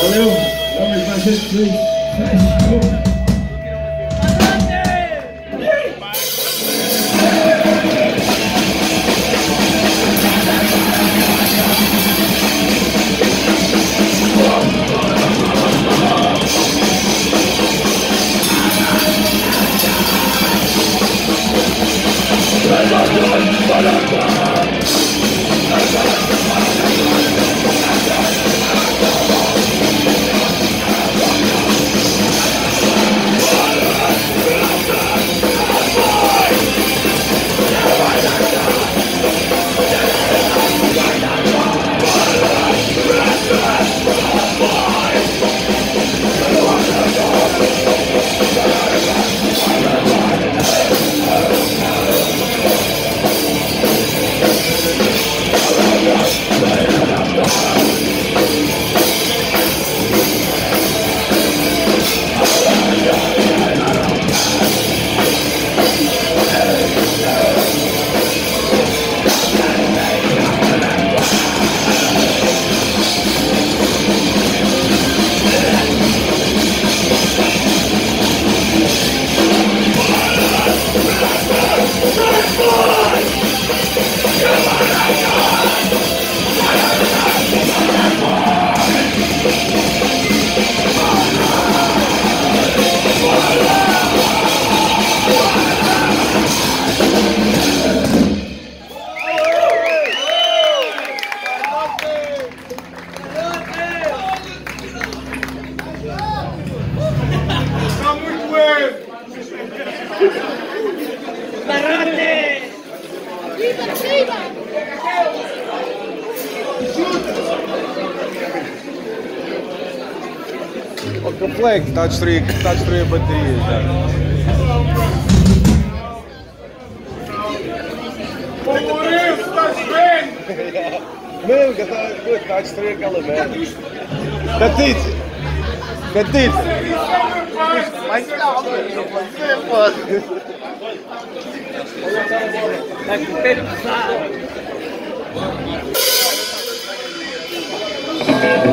Valeu, vamos fazer isso. Tá O flag está a destruir, está a destruir a bateria já. Por isso, estás vendo? Não, que está, está a destruir aquela merda. Catite! Catite! Mas não, não pode ser, pode. Tá com o pelo pesado. Thank you.